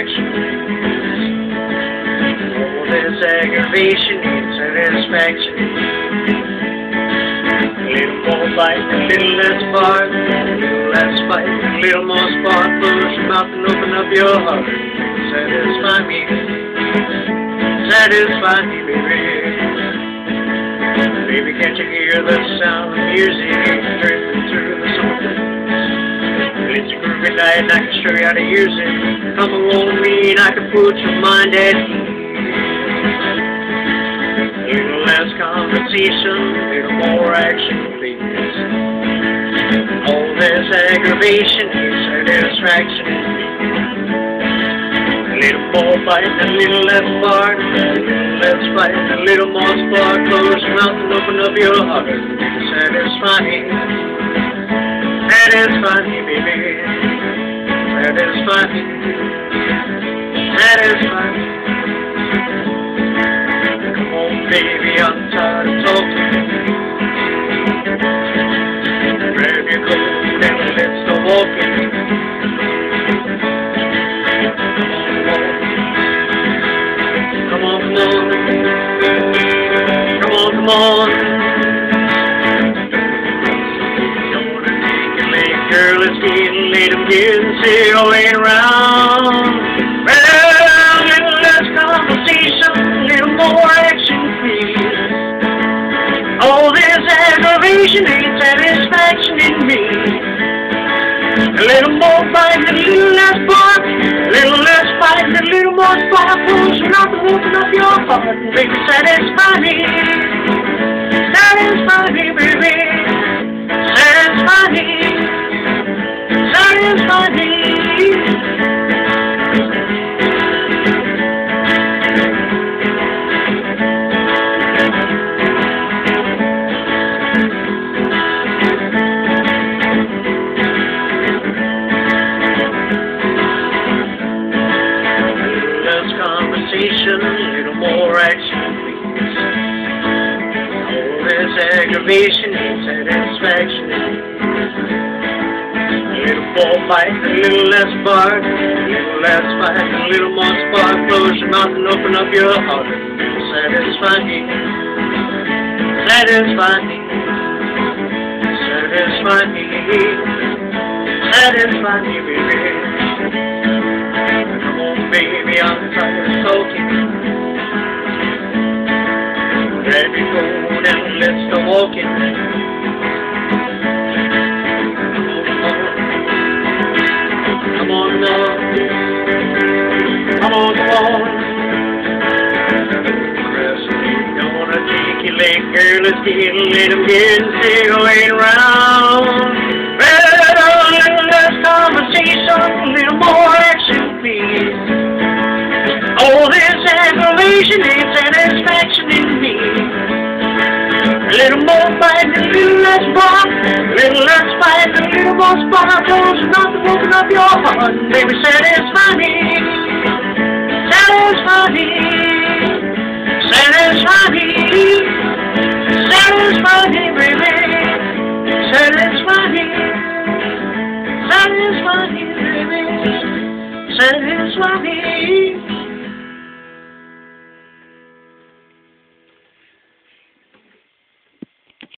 satisfaction. Oh, there's aggravation and satisfaction. A little more bite, a little less bark, a little less bite, a little more spark. Close your mouth and open up your heart. Satisfy me, satisfy me, baby. Baby, can't you hear the sound of music? A groovy night and I can show you how to use it. Come along with me and I can put your mind at ease. A little less conversation, a little more action, please. All this aggravation is satisfaction. A little more bite, a little less a little less bite, a little more spark. Close your mouth and open up your heart. Satisfy me, Satisfy me, satisfy me. Come on, baby, I'm I'm getting sick of waiting around. Well, a little less conversation, a little more action, please. All this aggravation ain't satisfaction in me. A little more bite, a little less bark, a little less fight, a little more spark. Mouth and open up your heart, and baby, satisfy me. Aggravation and satisfaction. A little more bite, a little less bark, a little less fight, a little more spark. Close your mouth and open up your heart. Satisfy me, satisfy me, satisfy me, baby. Come on, baby, I'm tired of talking. Leg, girl, let's get a little bit around. Well, a little less conversation, a little more action, please. All this aggravation ain't satisfaction in me. A little more bite, a little less bark, a little less fight, a little more spark. Mouth and open up your heart, baby. Satisfy me. Satisfy me. Satisfy me, baby. Satisfy me. Satisfy me. Satisfy me.